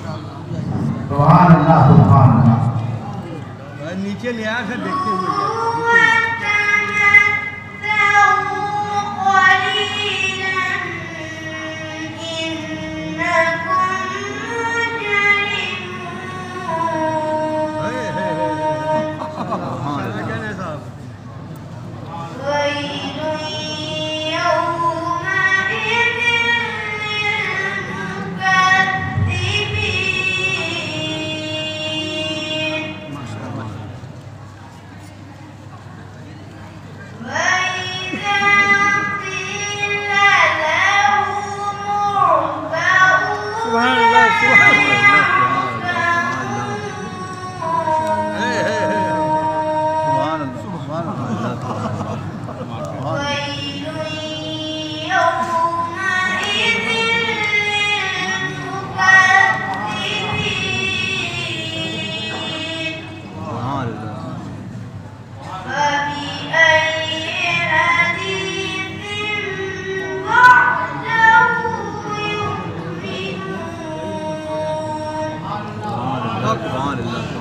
सुभान अल्लाह सुभान अल्लाह नीचे ले आकर देखते हुए 하는거는또하 Bhagwan love.